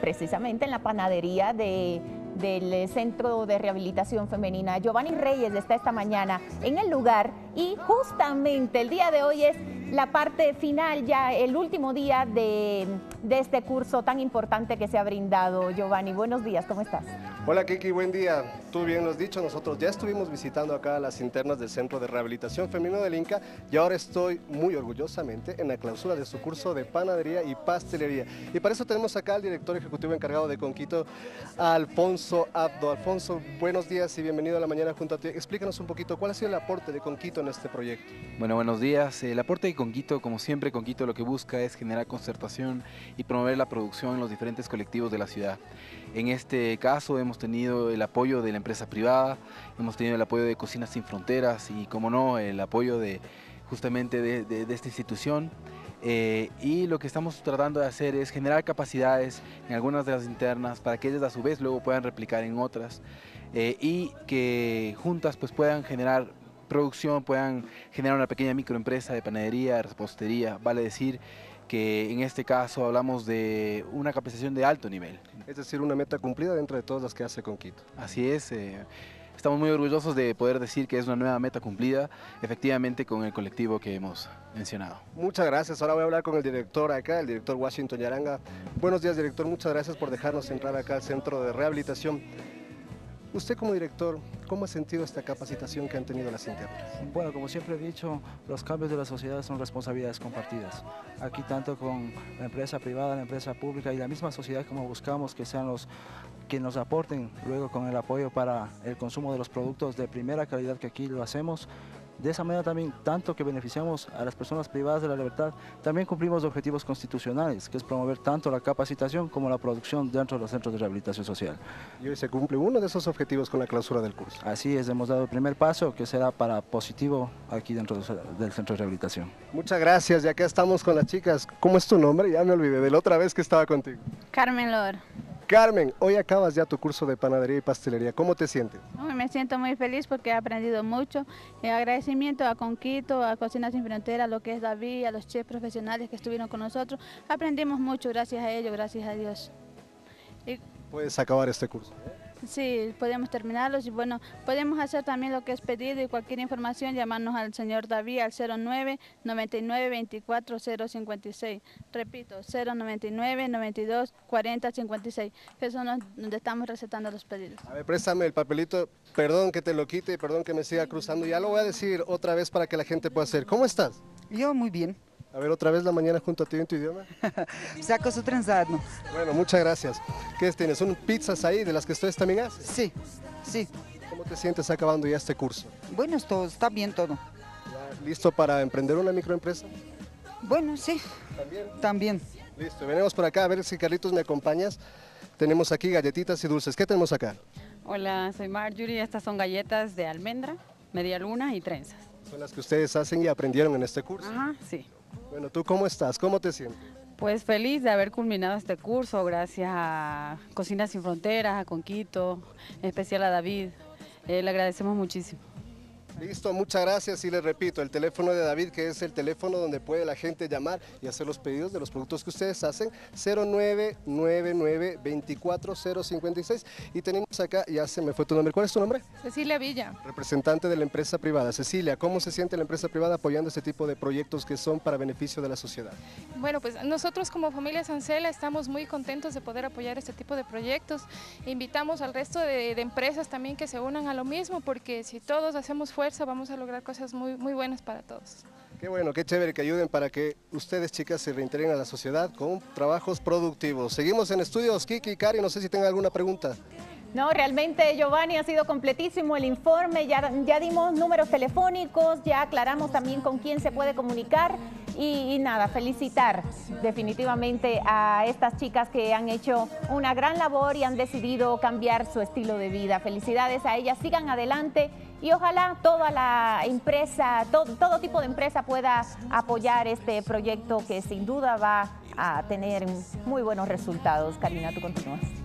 precisamente en la panadería de del Centro de Rehabilitación Femenina. Giovanni Reyes está esta mañana en el lugar y justamente el día de hoy es la parte final, ya el último día de, de este curso tan importante que se ha brindado. Giovanni, buenos días, ¿cómo estás? Hola Kiki, buen día. Tú bien lo has dicho, nosotros ya estuvimos visitando acá las internas del Centro de Rehabilitación Femenino del Inca y ahora estoy muy orgullosamente en la clausura de su curso de panadería y pastelería. Y para eso tenemos acá al director ejecutivo encargado de Conquito, Alfonso Abdo. Alfonso, buenos días y bienvenido a la mañana junto a ti. Explícanos un poquito cuál ha sido el aporte de Conquito en este proyecto. Bueno, buenos días. El aporte de Conquito, como siempre, Conquito lo que busca es generar concertación y promover la producción en los diferentes colectivos de la ciudad. En este caso hemos tenido el apoyo de la empresa privada, hemos tenido el apoyo de Cocinas Sin Fronteras y, como no, el apoyo de justamente de, esta institución. Eh, y lo que estamos tratando de hacer es generar capacidades en algunas de las internas para que ellas a su vez luego puedan replicar en otras eh, y que juntas pues puedan generar producción, puedan generar una pequeña microempresa de panadería, repostería, vale decir que en este caso hablamos de una capacitación de alto nivel. Es decir, una meta cumplida dentro de todas las que hace Conquito. Así es. Eh, estamos muy orgullosos de poder decir que es una nueva meta cumplida, efectivamente con el colectivo que hemos mencionado. Muchas gracias. Ahora voy a hablar con el director acá, el director Washington Yaranga. Buenos días, director. Muchas gracias por dejarnos entrar acá al Centro de Rehabilitación. Usted como director, ¿cómo ha sentido esta capacitación que han tenido las internas? Bueno, como siempre he dicho, los cambios de la sociedad son responsabilidades compartidas. Aquí tanto con la empresa privada, la empresa pública y la misma sociedad como buscamos que sean los que nos aporten luego con el apoyo para el consumo de los productos de primera calidad que aquí lo hacemos, de esa manera también, tanto que beneficiamos a las personas privadas de la libertad, también cumplimos objetivos constitucionales, que es promover tanto la capacitación como la producción dentro de los centros de rehabilitación social. Y hoy se cumple uno de esos objetivos con la clausura del curso. Así es, hemos dado el primer paso, que será para positivo aquí dentro del centro de rehabilitación. Muchas gracias, y acá estamos con las chicas. ¿Cómo es tu nombre? Ya me olvidé de la otra vez que estaba contigo. Carmen Lor. Carmen, hoy acabas ya tu curso de panadería y pastelería. ¿Cómo te sientes? me siento muy feliz porque he aprendido mucho. El agradecimiento a Conquito, a Cocina Sin Fronteras, a lo que es David, a los chefs profesionales que estuvieron con nosotros. Aprendimos mucho gracias a ellos, gracias a Dios. Puedes acabar este curso. Sí, podemos terminarlos y bueno, podemos hacer también lo que es pedido y cualquier información, llamarnos al señor David al 09 99 24 056. Repito, 099 92 40 56, que son donde estamos recetando los pedidos. A ver, préstame el papelito, perdón que te lo quite, perdón que me siga cruzando, ya lo voy a decir otra vez para que la gente pueda hacer. ¿Cómo estás? Yo muy bien. A ver, otra vez la mañana junto a ti en tu idioma. Saco su transado. Bueno, muchas gracias. ¿Qué tienes? ¿Son pizzas ahí de las que ustedes también hacen? Sí, sí. ¿Cómo te sientes acabando ya este curso? Bueno, esto, está bien todo. ¿Listo para emprender una microempresa? Bueno, sí. ¿También? También. Listo, venimos por acá a ver si Carlitos me acompañas. Tenemos aquí galletitas y dulces. ¿Qué tenemos acá? Hola, soy Marjorie. Estas son galletas de almendra, media luna y trenzas. Son las que ustedes hacen y aprendieron en este curso. Ajá, sí. Bueno, ¿tú cómo estás? ¿Cómo te sientes? Pues feliz de haber culminado este curso, gracias a Cocina Sin Fronteras, a Conquito, en especial a David. Eh, le agradecemos muchísimo. Listo, muchas gracias y les repito, el teléfono de David, que es el teléfono donde puede la gente llamar y hacer los pedidos de los productos que ustedes hacen, 0999-24056. Y tenemos acá, ya se me fue tu nombre, ¿cuál es tu nombre? Cecilia Villa. Representante de la empresa privada. Cecilia, ¿cómo se siente la empresa privada apoyando este tipo de proyectos que son para beneficio de la sociedad? Bueno, pues nosotros como familia Sancela estamos muy contentos de poder apoyar este tipo de proyectos. Invitamos al resto de, de empresas también que se unan a lo mismo, porque si todos hacemos fuerza, vamos a lograr cosas muy, muy buenas para todos. Qué bueno, qué chévere que ayuden para que ustedes chicas se reintegren a la sociedad con trabajos productivos. Seguimos en estudios, Kiki, Cari, no sé si tengan alguna pregunta. No, realmente Giovanni ha sido completísimo el informe, ya, ya dimos números telefónicos, ya aclaramos también con quién se puede comunicar y, nada, felicitar definitivamente a estas chicas que han hecho una gran labor y han decidido cambiar su estilo de vida. Felicidades a ellas, sigan adelante y ojalá toda la empresa, todo, todo tipo de empresa pueda apoyar este proyecto que sin duda va a tener muy buenos resultados. Karina, tú continúas.